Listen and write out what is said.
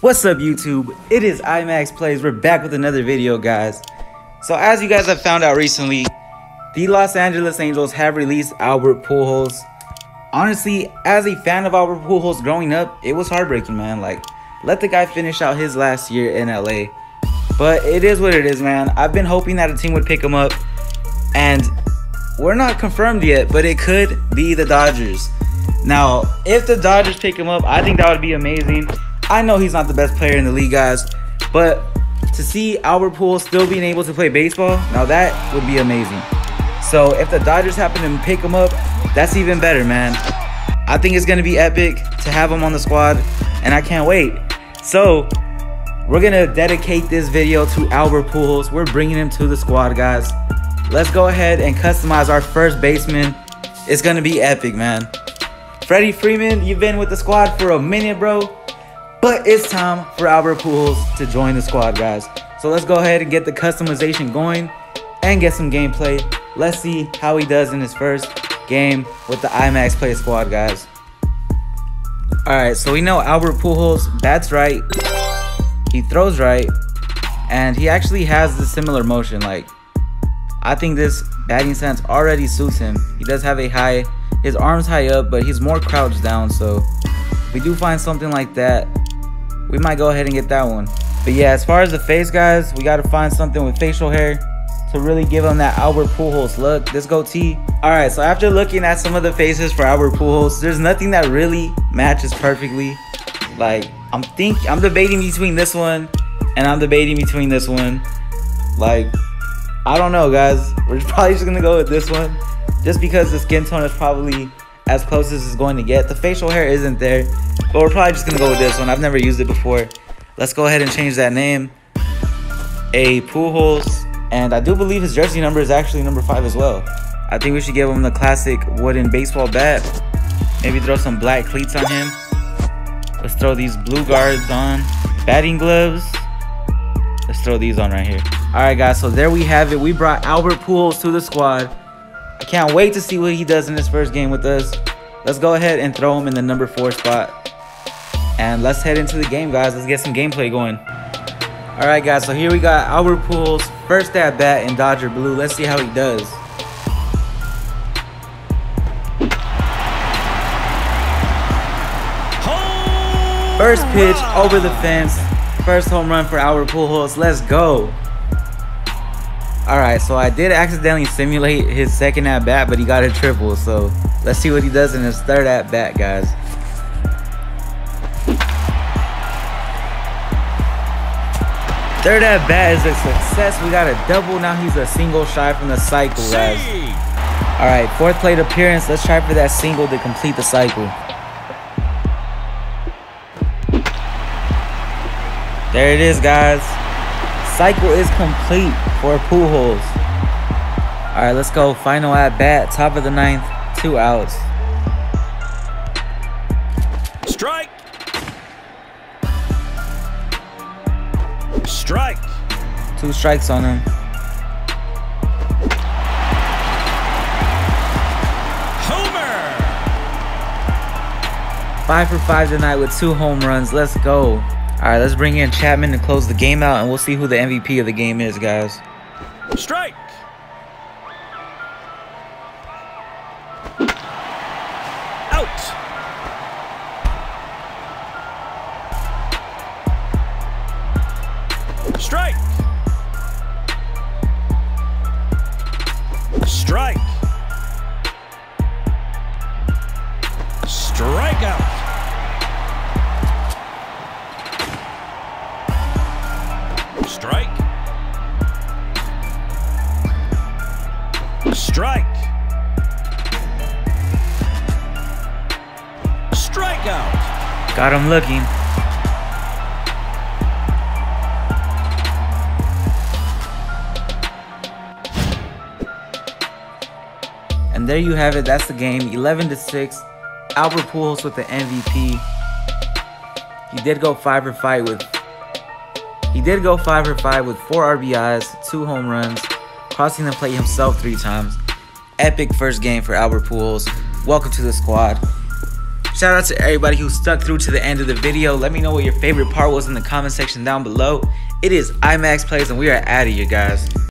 What's up YouTube? It is iMAXX Plays. We're back with another video guys. So as you guys have found out recently, the Los Angeles Angels have released Albert Pujols. Honestly, as a fan of Albert Pujols growing up, it was heartbreaking man. Like, let the guy finish out his last year in LA. But it is what it is man. I've been hoping that a team would pick him up. And we're not confirmed yet, but it could be the Dodgers. Now, if the Dodgers pick him up, I think that would be amazing. I know he's not the best player in the league, guys, but to see Albert Pujols still being able to play baseball, now that would be amazing. So if the Dodgers happen to pick him up, that's even better, man. I think it's going to be epic to have him on the squad, and I can't wait. So we're going to dedicate this video to Albert Pujols. We're bringing him to the squad, guys. Let's go ahead and customize our first baseman. It's going to be epic, man. Freddie Freeman, you've been with the squad for a minute, bro. But it's time for Albert Pujols to join the squad, guys. So let's go ahead and get the customization going and get some gameplay. Let's see how he does in his first game with the iMAXX Play Squad, guys. Alright, so we know Albert Pujols bats right, he throws right, and he actually has the similar motion. Like, I think this batting stance already suits him. He does have a high, his arms high up, but he's more crouched down. So if we do find something like that, we might go ahead and get that one. But yeah, as far as the face, guys, we got to find something with facial hair to really give him that Albert Pujols look. This goatee. All right, so after looking at some of the faces for Albert Pujols, there's nothing that really matches perfectly. Like, I'm think I'm debating between this one and I'm debating between this one. Like, I don't know, guys. We're probably just gonna go with this one, just because the skin tone is probably as close as it's going to get. The facial hair isn't there, but we're probably just gonna go with this one. I've never used it before. Let's go ahead and change that name. A Pujols, and I do believe his jersey number is actually number five as well. I think we should give him the classic wooden baseball bat. Maybe throw some black cleats on him. Let's throw these blue guards on. Batting gloves. Let's throw these on right here. All right, guys, so there we have it. We brought Albert Pujols to the squad. I can't wait to see what he does in his first game with us. Let's go ahead and throw him in the number four spot. And let's head into the game, guys. Let's get some gameplay going. All right, guys, so here we got Albert Pujols, first at bat in Dodger Blue. Let's see how he does. First pitch over the fence. First home run for Albert Pujols. Let's go. Alright, so I did accidentally simulate his second at bat, but he got a triple. So let's see what he does in his third at bat, guys. Third at bat is a success. We got a double. Now he's a single shy from the cycle, guys. Alright, fourth plate appearance. Let's try for that single to complete the cycle. There it is, guys. Cycle is complete for Pujols. All right, let's go. Final at bat, top of the ninth, two outs. Strike. Two strikes on him. Homer. Five for five tonight with two home runs. Let's go. All right, let's bring in Chapman to close the game out, and we'll see who the MVP of the game is, guys. Strike. Strike. Strike. Strikeout. Strike. Strike. Strikeout. Got him looking. And there you have it. That's the game. 11 to 6. Albert Pujols with the MVP. He did go 5 for 5 with he did go 5 for 5 with 4 RBIs, 2 home runs, crossing the plate himself 3 times. Epic first game for Albert Pujols. Welcome to the squad. Shout out to everybody who stuck through to the end of the video. Let me know what your favorite part was in the comment section down below. It is iMAXX Plays, and we are out of here, guys.